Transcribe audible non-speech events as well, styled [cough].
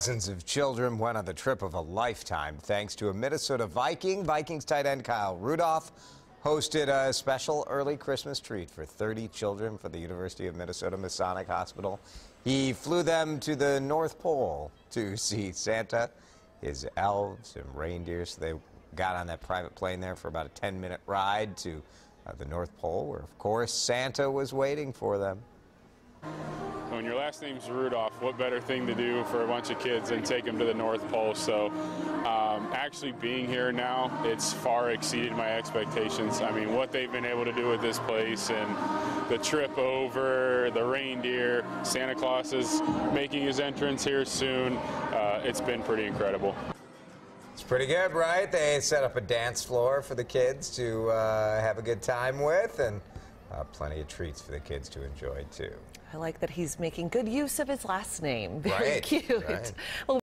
Thousands of children went on the trip of a lifetime thanks to a Minnesota Viking. Vikings tight end Kyle Rudolph hosted a special early Christmas treat for 30 children for the University of Minnesota Masonic Hospital. He flew them to the North Pole to [laughs] see Santa, his elves and reindeer. So they got on that private plane there for about a 10 minute ride to uh, the North Pole, where, of course, Santa was waiting for them. When your last name's Rudolph, what better thing to do for a bunch of kids than take them to the North Pole? So, um, actually being here now, it's far exceeded my expectations. I mean, what they've been able to do with this place and the trip over, the reindeer, Santa Claus is making his entrance here soon. Uh, it's been pretty incredible. It's pretty good, right? They set up a dance floor for the kids to uh, have a good time with, and uh, plenty of treats for the kids to enjoy, too. I like that he's making good use of his last name. [laughs] Very Right, cute. right. Well,